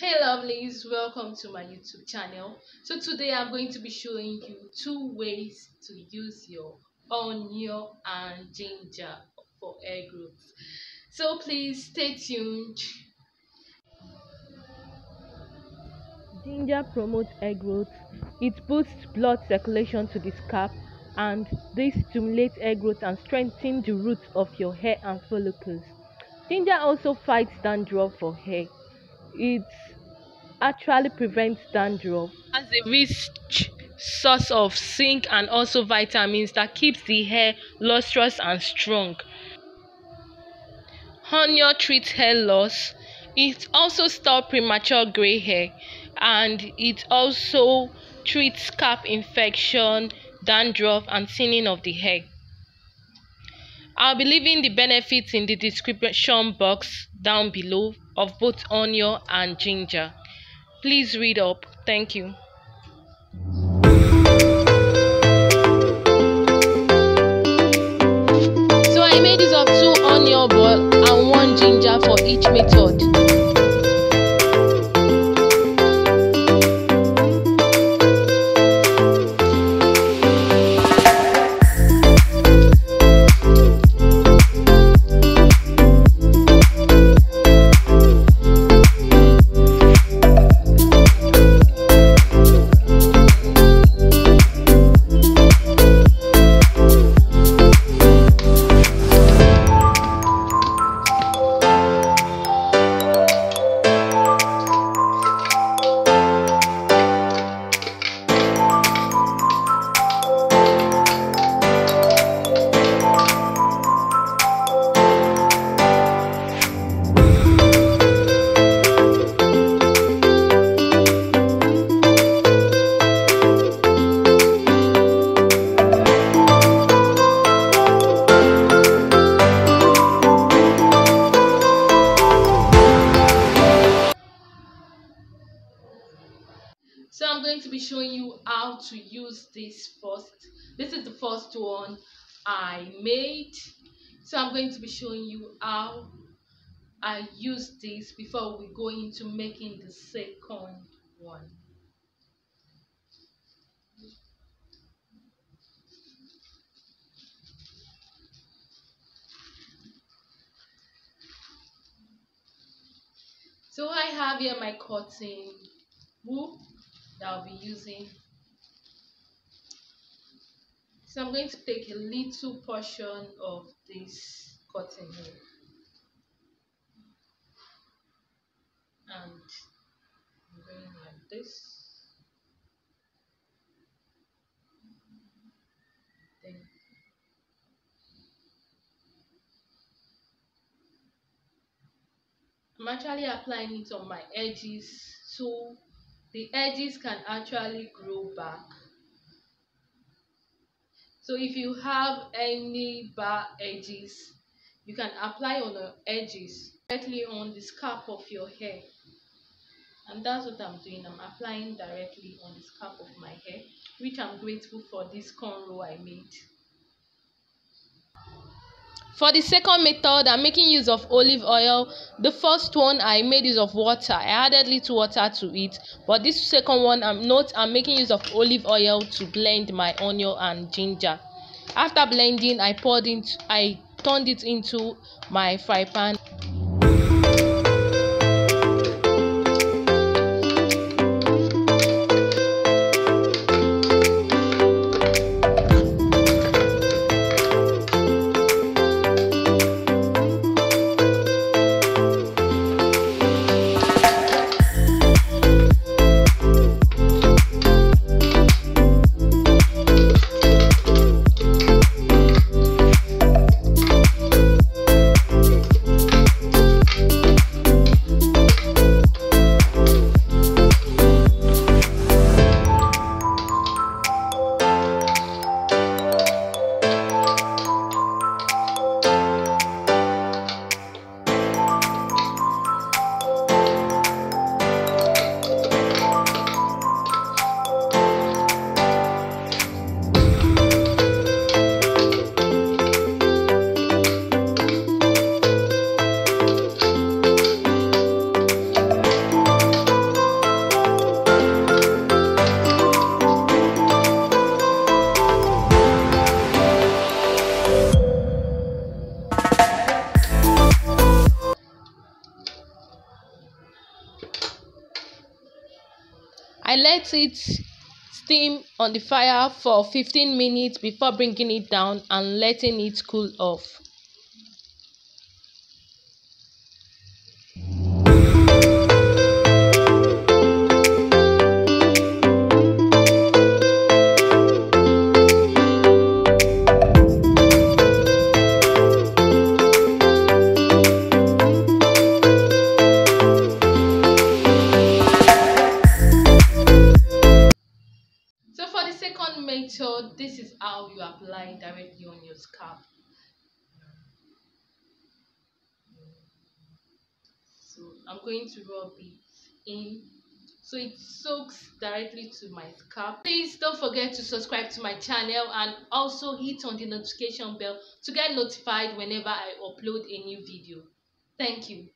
hey lovelies welcome to my youtube channel. So today i'm going to be showing you two ways to use your onion and ginger for hair growth so please stay tuned. Ginger promotes hair growth it boosts blood circulation to the scalp and this stimulates hair growth and strengthens the roots of your hair and follicles. Ginger also fights dandruff for hair it actually prevents dandruff. As a rich source of zinc and also vitamins that keeps the hair lustrous and strong. Onion treats hair loss. It also stops premature gray hair and it also treats scalp infection dandruff and thinning of the hair I'll be leaving the benefits in the description box down below of both onion and ginger. Please read up. Thank you. So I made use of two onion ball and one ginger for each method. You how to use this first this is the first one i made. So i'm going to be showing you how i use this before we go into making the second one. So i have here my cotton wool that I'll be using. So I'm going to take a little portion of this cotton here. And I'm going like this. Then I'm actually applying it on my edges so the edges can actually grow back. So if you have any bar edges you can apply on the edges directly on the scalp of your hair. And that's what i'm doing. I'm applying directly on the scalp of my hair which i'm grateful for this cornrow i made for the second method, I'm making use of olive oil. The first one, I made use of water. I added little water to it. But this second one, I'm not, I'm making use of olive oil to blend my onion and ginger. After blending, I poured it, I turned it into my fry pan. I let it steam on the fire for 15 minutes before bringing it down and letting it cool off. Method this is how you apply directly on your scalp. So i'm going to rub it in. So it soaks directly to my scalp. Please don't forget to subscribe to my channel and also hit on the notification bell to get notified whenever i upload a new video. Thank you